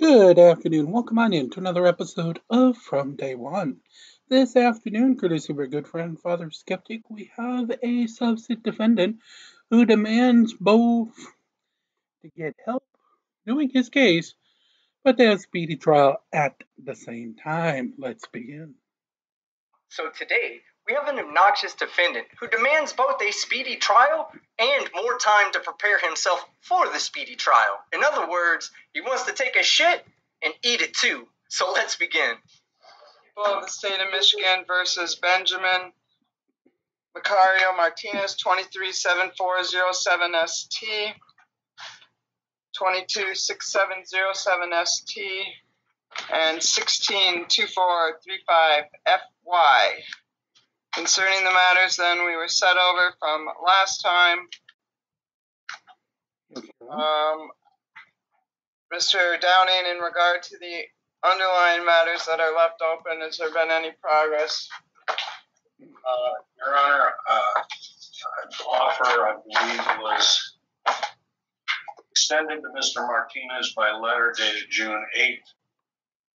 Good afternoon. Welcome on in to another episode of From Day One. This afternoon, courtesy of our good friend Father Skeptic, we have a substitute defendant who demands both to get help doing his case, but to have speedy trial at the same time. Let's begin. So today, we have an obnoxious defendant who demands both a speedy trial and more time to prepare himself for the speedy trial. In other words, he wants to take a shit and eat it too. So let's begin. People of the state of Michigan versus Benjamin Macario Martinez, 237407ST, 226707ST, and 162435FY. Concerning the matters then we were set over from last time, um, Mr. Downing, in regard to the underlying matters that are left open, has there been any progress? Uh, Your Honor, uh, offer, I believe, was extended to Mr. Martinez by letter dated June 8th,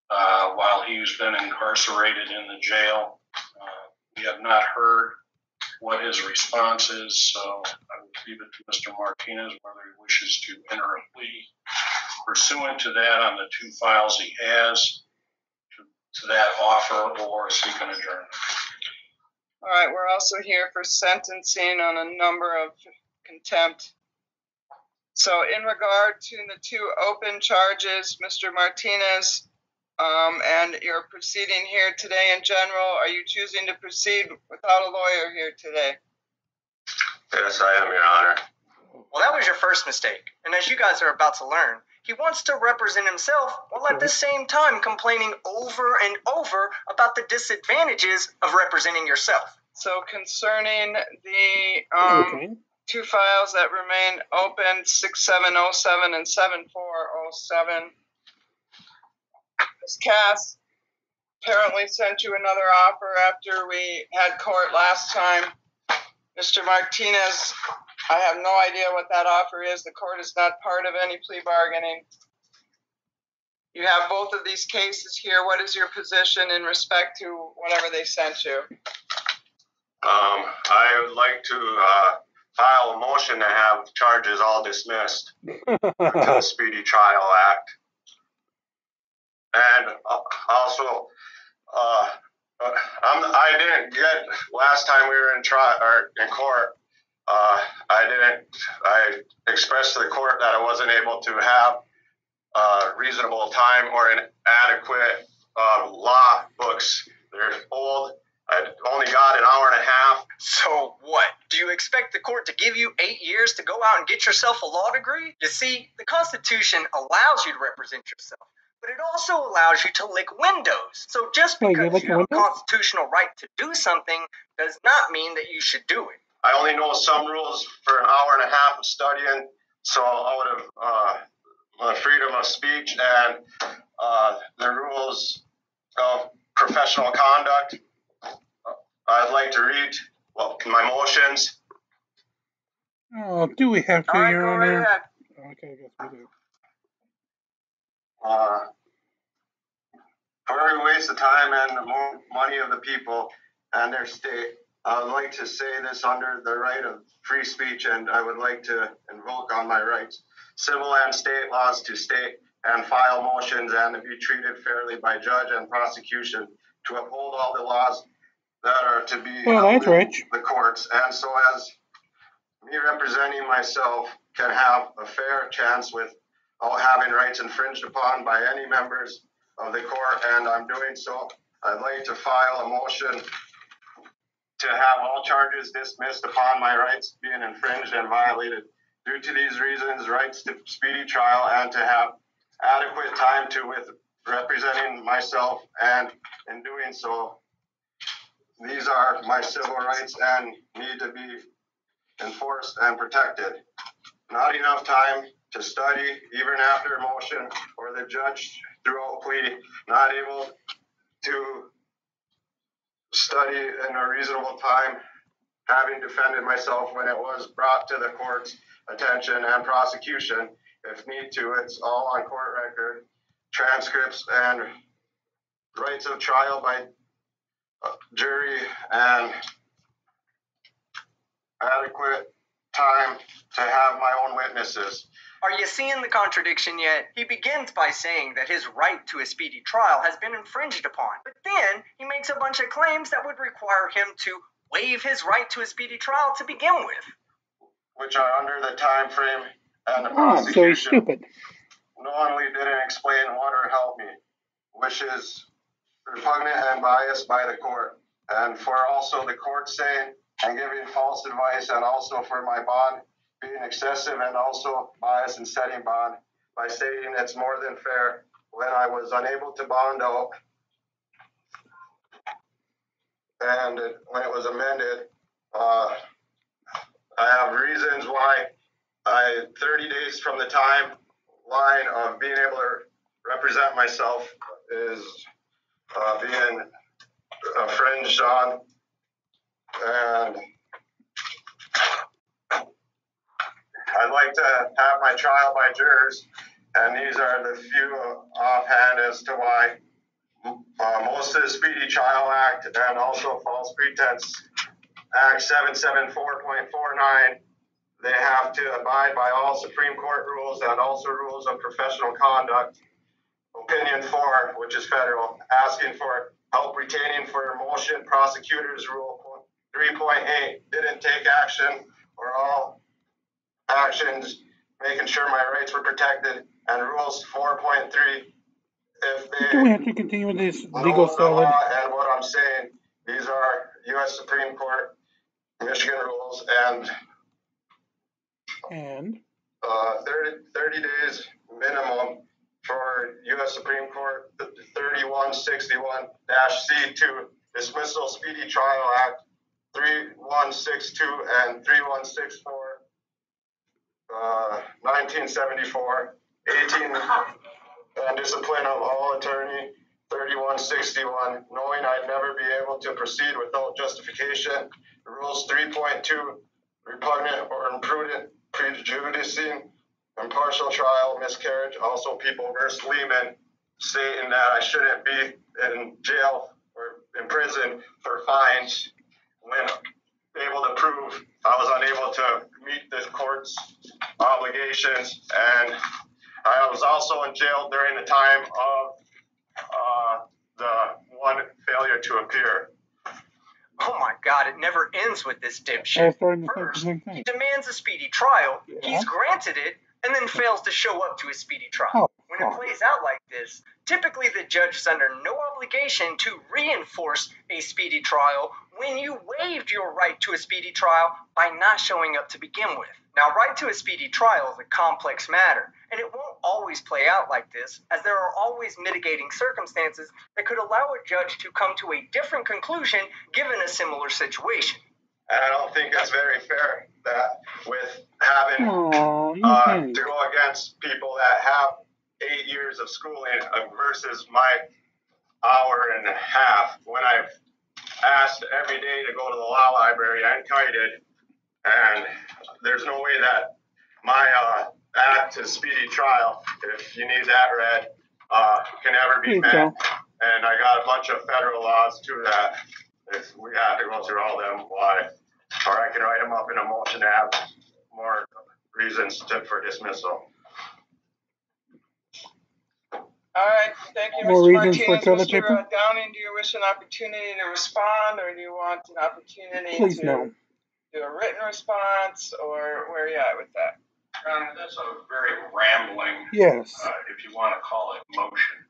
uh, while he's been incarcerated in the jail. We have not heard what his response is, so I would leave it to Mr. Martinez whether he wishes to enter a plea pursuant to that on the two files he has to- to that offer or seek an adjournment. All right, we're also here for sentencing on a number of contempt. So in regard to the two open charges, Mr. Martinez, um, and your proceeding here today in general, are you choosing to proceed without a lawyer here today? Yes, I am, Your Honor. Well, that was your first mistake. And as you guys are about to learn, he wants to represent himself while at the same time complaining over and over about the disadvantages of representing yourself. So concerning the um, Okay. two files that remain open, 6707 and 7407. Ms. Cass apparently sent you another offer after we had court last time. Mr. Martinez, I have no idea what that offer is. The court is not part of any plea bargaining. You have both of these cases here. What is your position in respect to whatever they sent you? Um, I would like to uh, file a motion to have charges all dismissed to the Speedy Trial Act. And uh, also, uh, I'm, I didn't get last time we were in trial or in court. Uh, I didn't. I expressed to the court that I wasn't able to have uh, reasonable time or an adequate uh, law books. They're old. I only got an hour and a half. So what? Do you expect the court to give you eight years to go out and get yourself a law degree? You see, the Constitution allows you to represent yourself, also allows you to lick windows. So just Wait, you because you have a constitutional right to do something does not mean that you should do it. I only know some rules for an hour and a half of studying, so out of uh, my freedom of speech and uh, the rules of professional conduct, I'd like to read well, my motions. Oh, do we have to, All right, Your go right Honor? ahead. Okay, I guess we do. Uh, we waste the time and the money of the people and their state, I would like to say this under the right of free speech, and I would like to invoke on my rights, civil and state laws to state and file motions and to be treated fairly by judge and prosecution to uphold all the laws that are to be Well, held that's in rich. the courts, and so as me representing myself can have a fair chance without having rights infringed upon by any members of the court, and I'm doing so. I'd like to file a motion to have all charges dismissed upon my rights being infringed and violated. Due to these reasons, rights to speedy trial and to have adequate time to with representing myself, and in doing so, these are my civil rights and need to be enforced and protected. Not enough time to study, even after motion, or the judge throughout not able to study in a reasonable time, having defended myself when it was brought to the court's attention and prosecution. If need to, it's all on court record. transcripts and rights of trial by jury and adequate time to have my own witnesses. Are you seeing the contradiction yet? He begins by saying that his right to a speedy trial has been infringed upon, but then he makes a bunch of claims that would require him to waive his right to a speedy trial to begin with. Which are under the time frame and the Ah, so he's prosecution stupid. knowingly didn't explain what or help me, which is repugnant and biased by the court. And for also the court saying and giving false advice, and also for my bond being excessive and also biased in setting bond by stating it's more than fair when I was unable to bond out. And when it was amended, uh, I have reasons why I 30 days from the time line of being able to represent myself is uh, being infringed on. And I'd like to have my trial by jurors, and these are the few offhand as to why uh, most of the Speedy Trial Act and also False Pretense Act 774.49 they have to abide by all Supreme Court rules and also rules of professional conduct. Opinion four, which is federal, asking for help retaining for motion. Prosecutors rule 3.8 didn't take action or all actions, making sure my rights were protected. And rules 4.3, if they Do we have to continue with this legal solid? and what I'm saying, these are U.S. Supreme Court, Michigan rules, and And uh, 30, 30 days minimum for U.S. Supreme Court 3161-C2 dismissal Speedy Trial Act 3162 and 3164 uh, 1974 18 and discipline of all attorney 3161 knowing I'd never be able to proceed without justification rules 3.2 repugnant or imprudent prejudicing impartial trial miscarriage also people versus lehman stating that i shouldn't be in jail or in prison for fines. When able to prove i was unable to meet the court's obligations and i was also in jail during the time of uh, the one failure to appear Oh my god, it never ends with this I dipshit. was starting to think the First, he demands a speedy trial, Yeah. he's granted it, and then fails to show up to a speedy trial. Oh, When it oh. plays out like this, typically the judge is under no obligation to reinforce a speedy trial when you waived your right to a speedy trial by not showing up to begin with. Now, right to a speedy trial is a complex matter, and it won't always play out like this, as there are always mitigating circumstances that could allow a judge to come to a different conclusion given a similar situation. i don't think that's very fair that with having Aw, you uh, to go against people that have eight years of schooling versus my hour and a half when I've asked every day to go to the law library and kited, and there's no way that my uh, act to speedy trial, if you need that read, uh, can ever be met. And I got a bunch of federal laws to that if we have to go through all them, why? Or I can write them up in a motion to have more reasons to, for dismissal. All right, thank you, More Mr. reasons for Martinez. toilet Mr. paper? uh, Downing, do you wish an opportunity to respond, or do you want an opportunity Please to no. do a written response, or where are you at with that? Um, that's a very rambling, Yes. uh, if you want to call it, motion.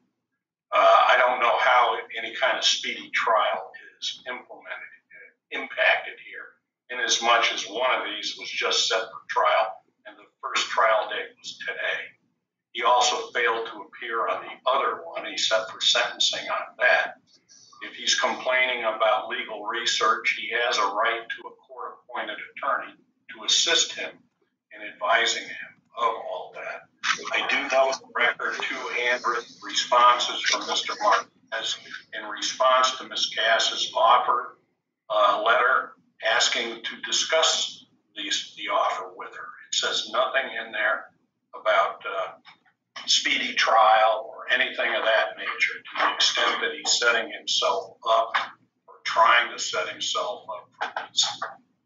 Uh, I don't know how any kind of speedy trial is implemented, uh, impacted here, in as one of these was just set for trial, and the first trial date was today. He also failed to appear on the other one. He's set for sentencing on that. If he's complaining about legal research, he has a right to a court appointed attorney to assist him in advising him of all that. I do know the record two handwritten responses from Mr. Martinez in response to Ms. Cass's offer uh, letter asking to discuss these, the offer with her. It says nothing in there about uh, speedy trial or anything of that nature, to the extent that he's setting himself up or trying to set himself up for these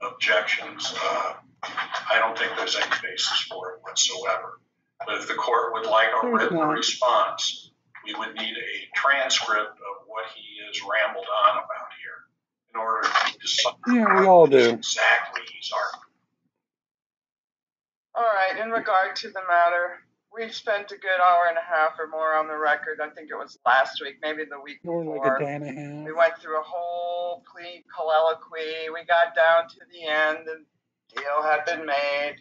objections, uh, I don't think there's any basis for it whatsoever. But if the court would like a written response, we would need a transcript of what he has rambled on about in order to decide. Yeah, we all do. Exactly, he's arguing. All right, in regard to the matter, we've spent a good hour and a half or more on the record. I think it was last week, maybe the week More like a day and a half. We went through a whole plea colloquy. We got down to the end. The deal had been made.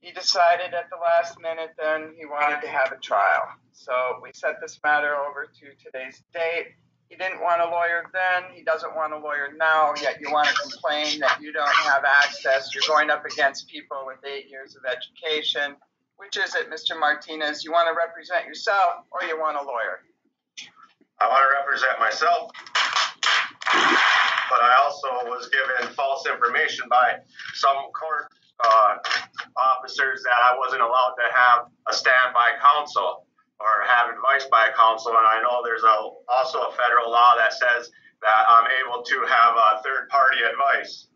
He decided at the last minute then he wanted to have a trial. So we set this matter over to today's date. He didn't want a lawyer then. He doesn't want a lawyer now. Yet you want to complain that you don't have access. You're going up against people with eight years of education. Which is it, Mr. Martinez? You want to represent yourself or you want a lawyer? I want to represent myself, but I also was given false information by some court uh, officers that I wasn't allowed to have a standby counsel or have advice by a counsel. And I know there's a, also a federal law that says that I'm able to have uh, third party advice.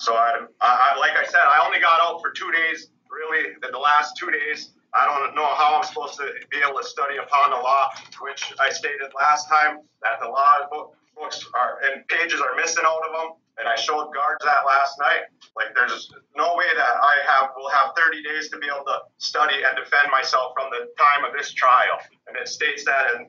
So I, I, like I said, I only got out for two days. Really, the, the last two days, I don't know how I'm supposed to be able to study upon the law, which I stated last time that the law book, books are and pages are missing out of them. And I showed guards that last night. Like, there's no way that I have will have 30 days to be able to study and defend myself from the time of this trial. And it states that in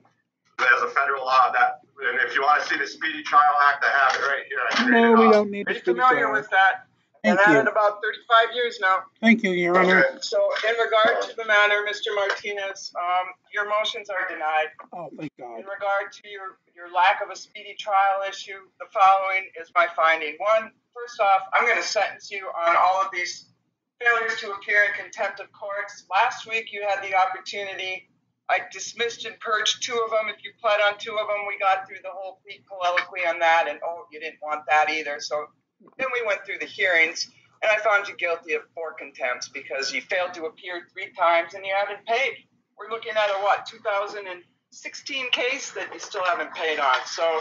there's a federal law that, and if you want to see the Speedy Trial Act, I have it right here. I No, we off. don't need to Be speak familiar with that. Thank at you. it about 35 years now. Thank you, Your Honor. So, in regard to the matter, Mr. Martinez, um, your motions are denied. Oh, thank God. In regard to your, your lack of a speedy trial issue, the following is my finding. One, first off, I'm going to sentence you on all of these failures to appear in contempt of courts. Last week, you had the opportunity. I dismissed and purged two of them. If you pled on two of them, we got through the whole plea colloquy on that, and oh, you didn't want that either. So then we went through the hearings, and I found you guilty of four contempts because you failed to appear three times and you haven't paid. We're looking at a what, 2016 case that you still haven't paid on. So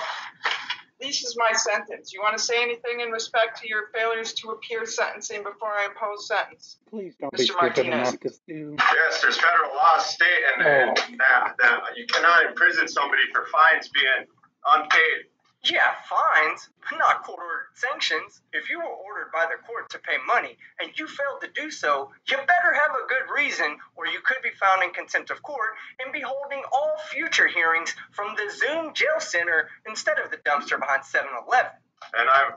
this is my sentence. You want to say anything in respect to your failures to appear sentencing before I impose sentence? Please don't be Mr. stupid Martinez. enough to sue. Yes, there's federal laws stating and that, that you cannot imprison somebody for fines being unpaid. Yeah, fines, but not court ordered sanctions. If you were ordered by the court to pay money and you failed to do so, you better have a good reason, or you could be found in contempt of court and be holding all future hearings from the Zoom jail center instead of the dumpster behind 7 Eleven. And I'm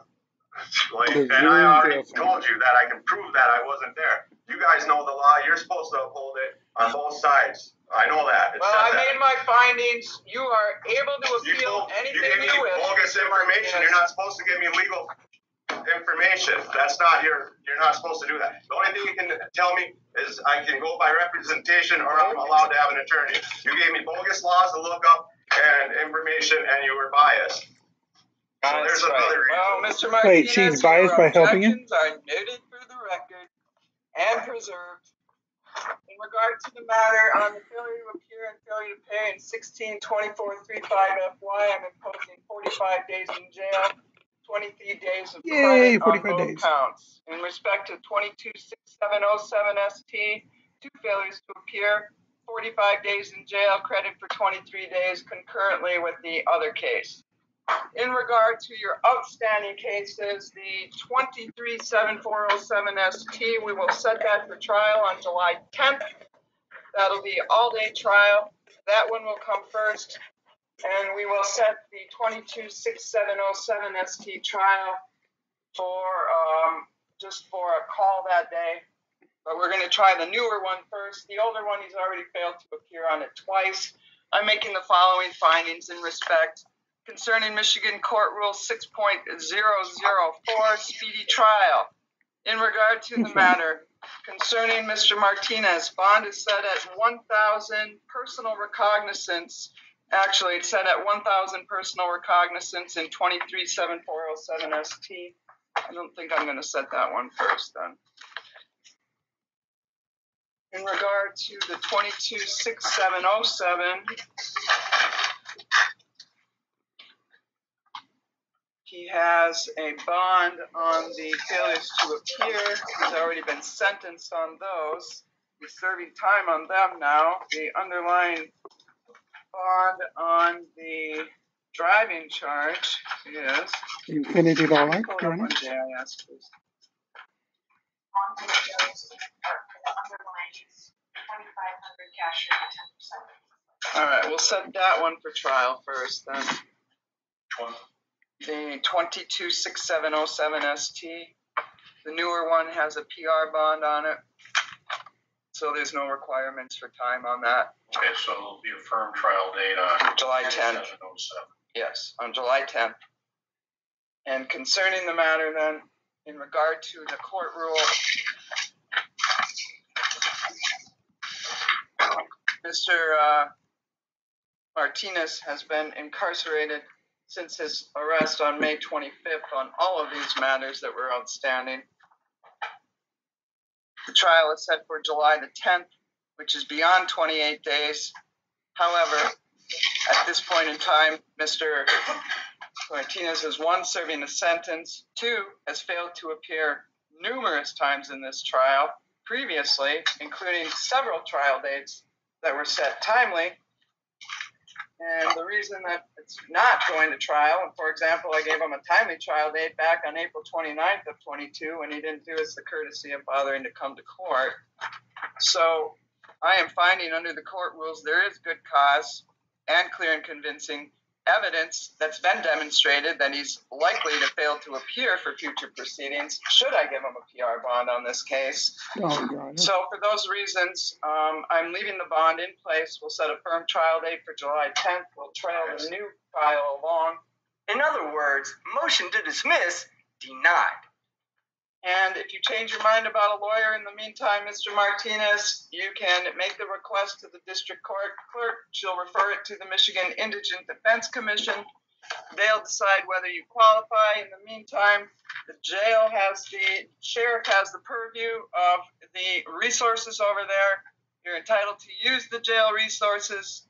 like, and I already told you that I can prove that I wasn't there. You guys know the law. You're supposed to uphold it on both sides. I know that. It Well, I that. made my findings. You are able to you, appeal told, you anything gave me you wish. bogus information. Martinez. You're not supposed to give me legal information. That's not your. You're not supposed to do that. The only thing you can tell me is I can go by representation or I'm allowed to have an attorney. You gave me bogus laws to look up and information, and you were biased. So That's there's right. another reason. Well, Mr. Wait, Martinez, she's biased your by helping you? objections are noted for the record and preserved. In regard to the matter on the failure to appear and failure to pay in 162435 FY, I'm imposing 45 days in jail, 23 days of Yay, credit on 45 both days. counts. In respect to 226707ST, two failures to appear, 45 days in jail, credit for 23 days concurrently with the other case. In regard to your outstanding cases, the 237407 ST, we will set that for trial on July 10th. That'll be all-day trial. That one will come first. And we will set the 226707 ST trial for, um, just for a call that day. But we're gonna try the newer one first. The older one, he's already failed to appear on it twice. I'm making the following findings in respect concerning Michigan Court Rule 6.004 speedy trial. In regard to the matter concerning Mr. Martinez, bond is set at 1,000 personal recognizance. Actually, it's set at 1,000 personal recognizance in 237407 ST. I don't think I'm going to set that one first then. In regard to the 226707, he has a bond on the failures to appear. He's already been sentenced on those. He's serving time on them now. The underlying bond on the driving charge is. Infinity dollar, Pull it Your up on JIS, please. on the Joe's the underlying twenty-five hundred cash rate, ten percent. All right, we'll set that one for trial first then. Which one? The 226707ST. The newer one has a PR bond on it. So there's no requirements for time on that. Okay, so it'll be a firm trial date on. July 10th. 707. Yes, on July 10th. And concerning the matter then, in regard to the court rule, Mr. uh, Martinez has been incarcerated since his arrest on May 25th on all of these matters that were outstanding. The trial is set for July the 10th, which is beyond 28 days. However, at this point in time, Mr. Martinez has one, serving a sentence, two, has failed to appear numerous times in this trial previously, including several trial dates that were set timely. And the reason that it's not going to trial, and for example, I gave him a timely trial date back on April 29th of 22, and he didn't do us the courtesy of bothering to come to court. So I am finding under the court rules there is good cause and clear and convincing evidence that's been demonstrated that he's likely to fail to appear for future proceedings should I give him a PR bond on this case. Oh, So for those reasons, um, I'm leaving the bond in place. We'll set a firm trial date for July 10th. We'll trail the new file along. In other words, motion to dismiss denied. And if you change your mind about a lawyer in the meantime, Mr. Martinez, you can make the request to the district court clerk. She'll refer it to the Michigan Indigent Defense Commission. They'll decide whether you qualify. In the meantime, the jail has the sheriff has the purview of the resources over there. You're entitled to use the jail resources.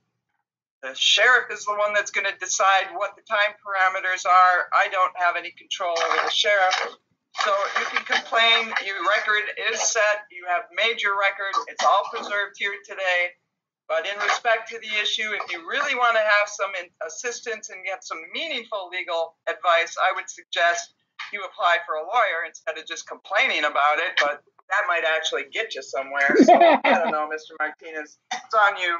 The sheriff is the one that's going to decide what the time parameters are. I don't have any control over the sheriff. So you can complain, your record is set, you have made your record, it's all preserved here today. But in respect to the issue, if you really want to have some assistance and get some meaningful legal advice, I would suggest you apply for a lawyer instead of just complaining about it, but that might actually get you somewhere. So I don't know, Mr. Martinez, it's on you.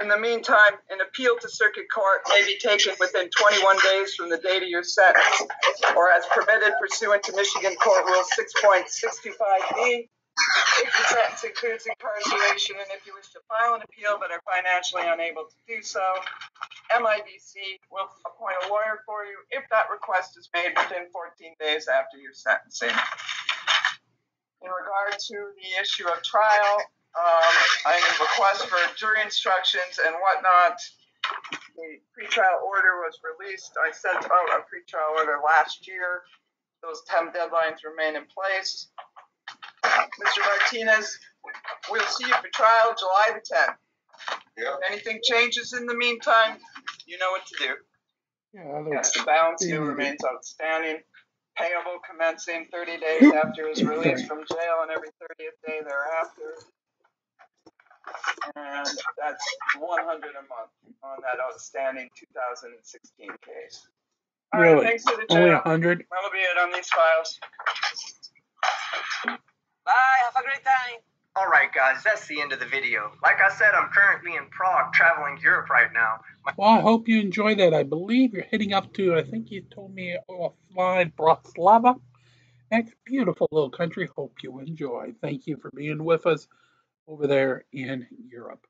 In the meantime, an appeal to circuit court may be taken within 21 days from the date of your sentence or as permitted pursuant to Michigan Court Rule 6.65b, If the sentence includes incarceration and if you wish to file an appeal but are financially unable to do so, MIDC will appoint a lawyer for you if that request is made within 14 days after your sentencing. In regard to the issue of trial, um, I request for jury instructions and whatnot. The pretrial order was released. I sent out a pretrial order last year. Those 10 deadlines remain in place. Mr. Martinez, we'll see you for trial July the 10th. Yep. If anything changes in the meantime, you know what to do. Yeah, Yes, the balance due Mhm. remains outstanding, payable commencing 30 days after his release from jail and every 30th day thereafter. And that's 100 a month on that outstanding 2016 case. All right, Really? thanks to the only a hundred? That'll be it on these files. Bye. Have a great time. Alright, guys, that's the end of the video. Like I said, I'm currently in Prague traveling Europe right now. My Well, I hope you enjoy that. I believe you're heading up to, I think you told me uh, offline, Bratislava. That's a beautiful little country. Hope you enjoy. Thank you for being with us over there in Europe.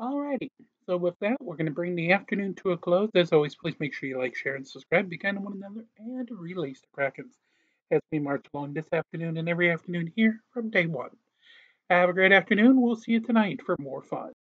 Alrighty. So with that, we're going to bring the afternoon to a close. As always, please make sure you like, share, and subscribe. Be kind to one another and release the Krakens as we march along this afternoon and every afternoon here from day one. Have a great afternoon. We'll see you tonight for more fun.